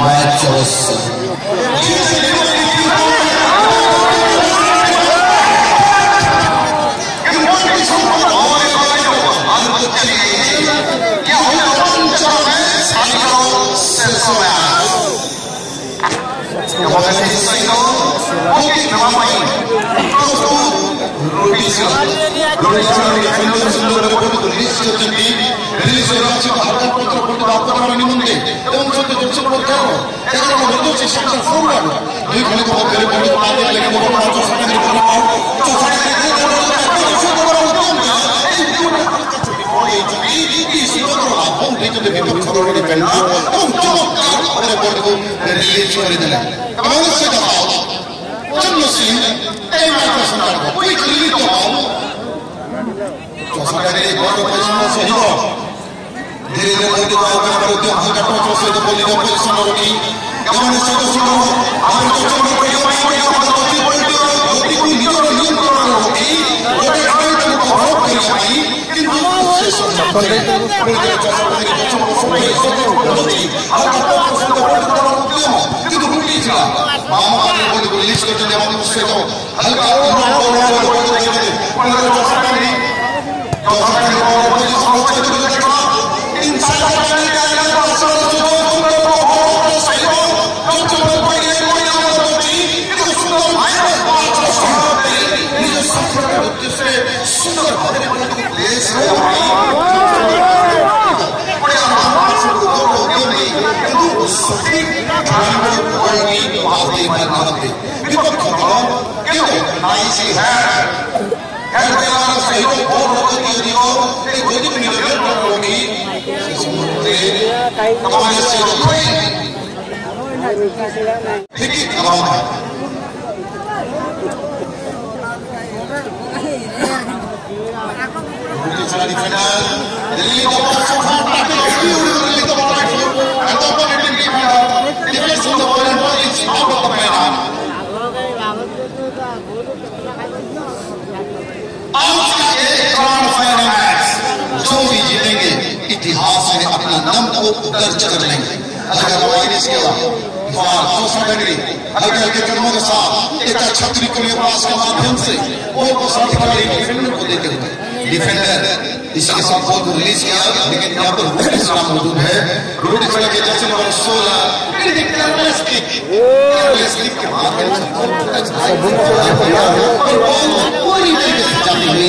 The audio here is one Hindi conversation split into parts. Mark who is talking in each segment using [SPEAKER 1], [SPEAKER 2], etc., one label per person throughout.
[SPEAKER 1] Righteous. ನಿಮ್ಮಂತೆ ବିପକ୍ଷ ଦଳରେ ପେଲା ଏବଂ ଚମତ୍କାର କୋର୍ଟକୁ ରିଲିଜ୍ କରିଦେଲେ ଏବଂ ସେ କଥା ଜନ୍ମ ସିଂ ଏଇ ମାତ୍ର ସନ୍ତାନ
[SPEAKER 2] ଧୀରେ ଧୀରେ ମୋଦି ଉଦ୍ୟମ ହାଲକା ଟଚର ସହିତ ବୋଲିଂ ପୋଜିସନ ରଖି ଏମାନେ ସହିତ ସହିତ ଆମର ଚଞ୍ଚଳ କରିବା ପାଇଁ ଆମର ଗତି ବୈଦ୍ୟ ଗତିକୁ ନିଜର ନିୟନ୍ତ୍ରଣରେ ରଖି ଗୋଟେ ଖେଳଟାକୁ ପ୍ରଭାବ କରିବା ପାଇଁ କିନ୍ତୁ ସେ ସମୟରେ ଚାଷୀ ପଛକୁ ସମୟ ହାଲକା ଟଚର ସହିତ ବୋଲିଂ Nakaman na siya अपना नाम को दर्ज कर लेंगे हल्का दवाई इसके वाह दो सौ डिग्री हल्के हल्के कदमों के साथ, एक छतरी को पास के माध्यम से, वो साथ डिफेंडर को देते हुए डिफेंडर इसके साथ बॉल को रिलीज़ किया, लेकिन यहाँ पर रूट इस्लाम मौजूद है। रूट इस्लाम के जैसे नंबर सोलह पूरी तरीके से जाती हुई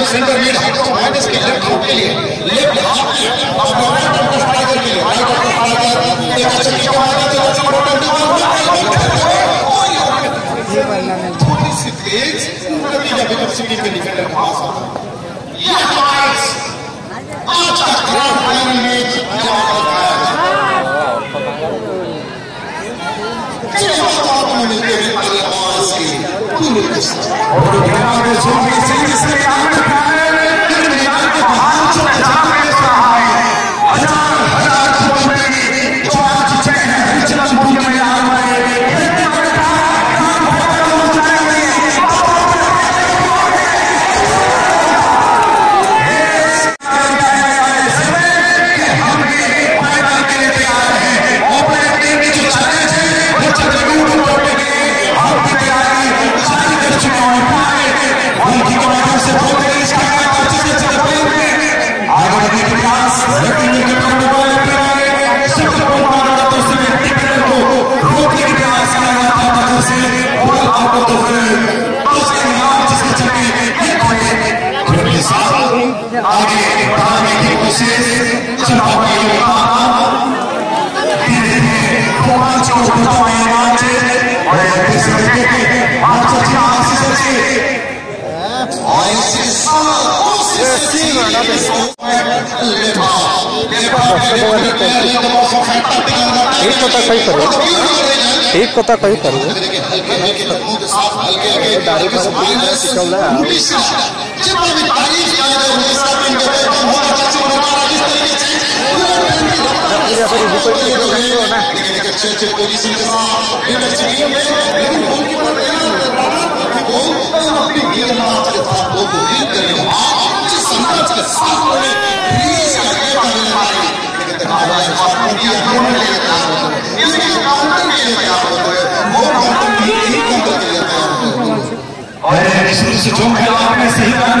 [SPEAKER 2] है सेंटर मिड माइनस के लेफ़्ट हाफ़ के लिए लेफ़्ट हाफ़ अपना राइट ऑफ़ स्ट्राइकर के लिए राइट ऑफ़ स्ट्राइकर एक अच्छे किक मारने के लिए थोड़ी सी तेज नतीजा विकट सिटी के के पास आता यह मैच आज का ग्रैंड फाइनल मैच जमा करता है कई बात में मिलते हैं अगले आवाज़ की कुल किस्त आगे କହି ପାରୁ ଠିକ୍ କଥା କହିପାରୁ ଠିକ୍ କଥା କହିପାରୁ समाज के साथ भी बहुत अच्छा से बना इस तरीके से
[SPEAKER 3] पूजा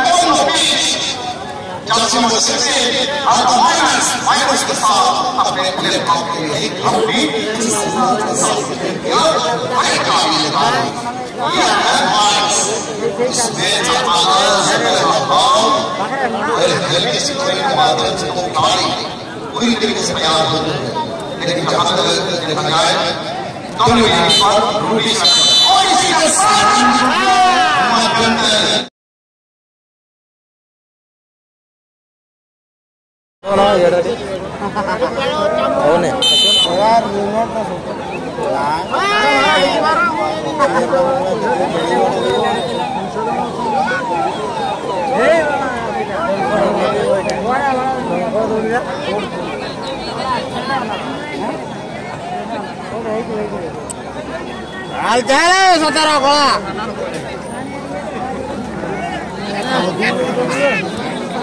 [SPEAKER 2] जबकि मुझसे हम माइनस माइनस के साथ अपने अपने पाप के लिए
[SPEAKER 1] हम भी ये काबिल ये है
[SPEAKER 4] माइनस इसमें जो आवाज़ है मेरे बाबा मेरे दिल की सिखने के माध्यम से वो कहानी पूरी तरीके से बयान हो लेकिन जहाँ तक देखा जाए तो ये पर रूढ़ी और इसी के साथ माध्यम
[SPEAKER 5] Oh,
[SPEAKER 6] iya,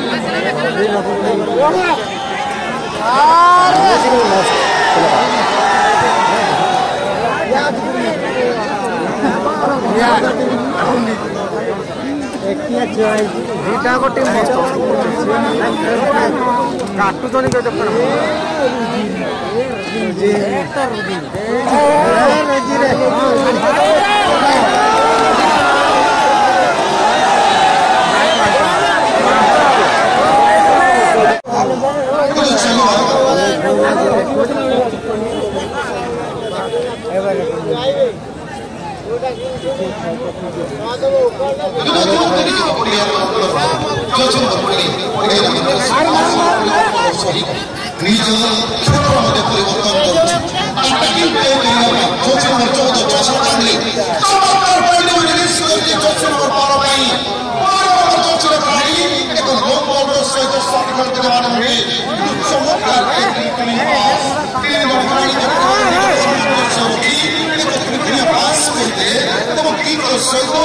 [SPEAKER 6] କଳା
[SPEAKER 5] ଦୁଇଟା ଗୋଟେ କାଟୁଛନ୍ତି କେତେ
[SPEAKER 4] ନିଜ নিজ ছোট মধ্যে পরিবর্তন করছে চৌদ্দ ছশো চাকরি চৌদ্দ নম্বর পাওয়া ಬೇಕಾಗಿ ಇದು ಲೋಕೋಪಯೋಗಿ ಮಂತ್ರಿಗಳನ್ನು
[SPEAKER 2] ಉತ್ಸವ ಭಾಷೆ ನಮ್ಮ ಗೀತ ಸೈಕೋ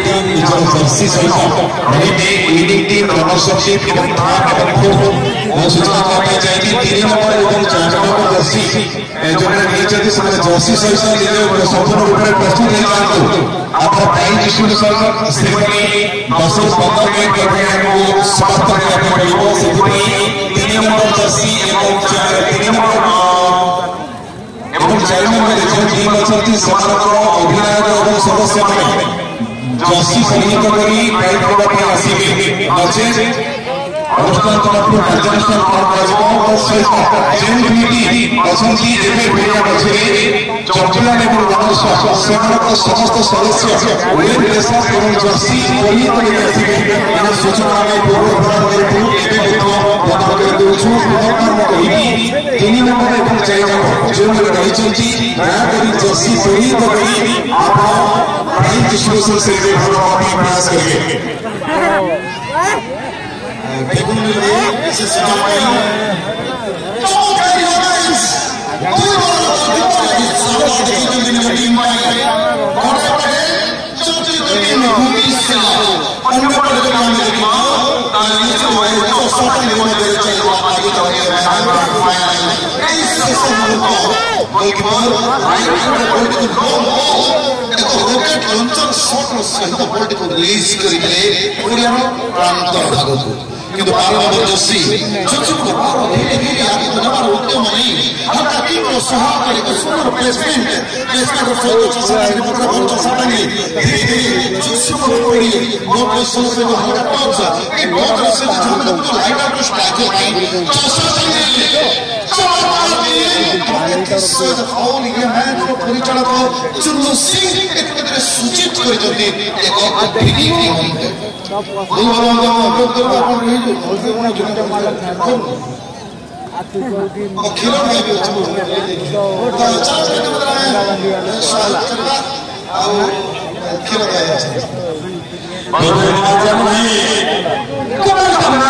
[SPEAKER 2] ପ୍ରତ୍ୟେକ ଟିମ୍ ନିଜର ଜର୍ସି ସହିତ ରହିବେ ଲିଡିଂ ଟିମ୍ ରନର୍ସପ୍ ଏବଂ ଥାର୍ଡ ଏବଂ ଫୋର୍ଥ ମୁଁ ସୂଚନା ଦେବା ପାଇଁ ଚାହିଁବି ତିନି ନମ୍ବର ଏବଂ ଚାରି ନମ୍ବର ଜର୍ସି ଯେଉଁମାନେ ନେଇଛନ୍ତି ସେମାନେ ଜର୍ସି ସହିତ ନିଜ ସମ୍ପୂର୍ଣ୍ଣ ରୂପରେ ପ୍ରସ୍ତୁତ ହେଇଯାଆନ୍ତୁ ଆମର ପ୍ରାଇଜ୍ ଡିଷ୍ଟ୍ରିବ୍ୟୁସନ୍ ସେପରି ଦଶରୁ ପନ୍ଦର ମିନିଟ୍ ପରେ ଆମକୁ ସମାପ୍ତ କରିବାକୁ ପଡ଼ିବ ସେଥିପାଇଁ ତିନି ନମ୍ବର ଜର୍ସି ଏବଂ ଚାରି- ତିନି ନମ୍ବର ଏବଂ ଚାରି ନମ୍ବରରେ ଯେଉଁ ଟିମ୍ ଅଛନ୍ତି ସେମାନଙ୍କର ଅଧିନାୟକ ଏବଂ ସଦସ୍ୟମାନେ ଜର୍ସି ସନ୍ନିହିତ କରି ପ୍ରାଇଜ୍ ଦେବା ପାଇଁ ଆସିବେ ନଚେତ୍ ଅନୁଷ୍ଠାନ ତରଫରୁ କାର୍ଯ୍ୟାନୁଷ୍ଠାନ ଗ୍ରହଣ କରାଯିବ ଓ ସହିତ ଯେଉଁ ଦୁଇଟି ଅଛନ୍ତି ଏବେ ପଡ଼ିଆ ମଝିରେ ଚମ୍ପୁଲାନ ଏବଂ ରଣେଶ୍ୱର ସେମାନଙ୍କ ସମସ୍ତ ସଦସ୍ୟ ୱେବ୍ ଲେସନ୍ ଏବଂ ଜର୍ସି ପରିହିତ କରି ଆସିବେ ଏହା ସୂଚନା ଆମେ ପୂର୍ବ ପ୍ରଦାନ କରିଥିଲୁ ଏବେ ମଧ୍ୟ ପ୍ରଦାନ କରିଦେଉଛୁ ପୁନର୍ବାର ମୁଁ କହିବି ତିନି ନମ୍ବର ଏବଂ ଚାରି ନମ୍ବର ଯେଉଁମାନେ ରହିଛନ୍ତି ଦୟାକରି ଜର୍ସି ପରିହିତ କରି ଆପଣ ପ୍ରାଇଜ୍ ଡିଷ୍ଟ୍ରିବ୍ୟୁସନ୍ ସେଠାରେ ଭାଗ ନେବା ପାଇଁ ପ୍ରୟାସ କରିବେ
[SPEAKER 4] ସହିତ ବଲ୍ଟିକୁ ରିଲିଜ୍ କରିଥିଲେ ଓଡ଼ିଆର ପ୍ରାନ୍ତ ଭାଗକୁ
[SPEAKER 3] କିନ୍ତୁ ବାରବର୍ଜସ୍ୱୀ ଚଚୁକୁ ବାର ଧୀରେ ଧୀରେ ଆଗକୁ ନେବାର ଉଦ୍ୟମ ନେଇ ହଠାତ୍ ତୀବ୍ର ସହାୟତାରେ ଏକ ସୁନ୍ଦର ପ୍ଲେସମେଣ୍ଟ ପ୍ଲେସମେଣ୍ଟ ସହିତ ଚାଷୀ ପତ୍ର ମଞ୍ଚ ସାଙ୍ଗେ ଧୀରେ ଧୀରେ ଚୁସୁମ ପଡ଼ି ମୋଟ ସଂସ୍କୃତ ହାଲକା ଟଚ এই ଟଚର ସେ ଝାମକୁ ଲାଇଟ୍ ଆଉଟ୍ ଷ୍ଟ୍ରାଇକର ପାଇଁ ଚାଷ ପରିଚାଳକ ଚୁନ୍ନୁ ସିଂ ଏଥିରେ ସୂଚିତ କରିଛନ୍ତି ଏକ ଭିଡି ନିଅନ୍ତେ କ୍ଷୀର ଖାଇବି ଆଉ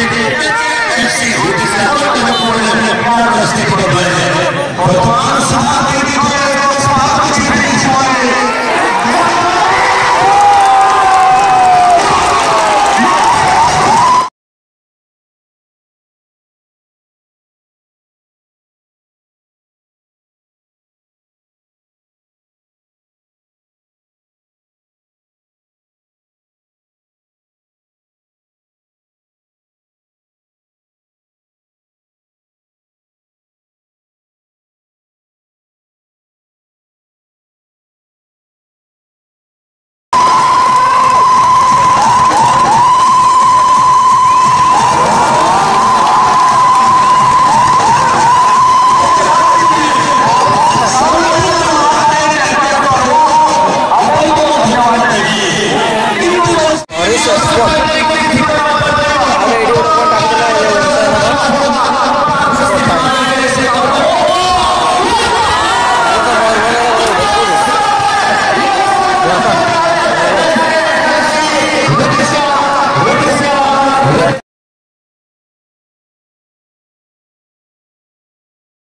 [SPEAKER 7] किसी भी किसान को पूरे भारतवासी को बने वर्तमान समाज के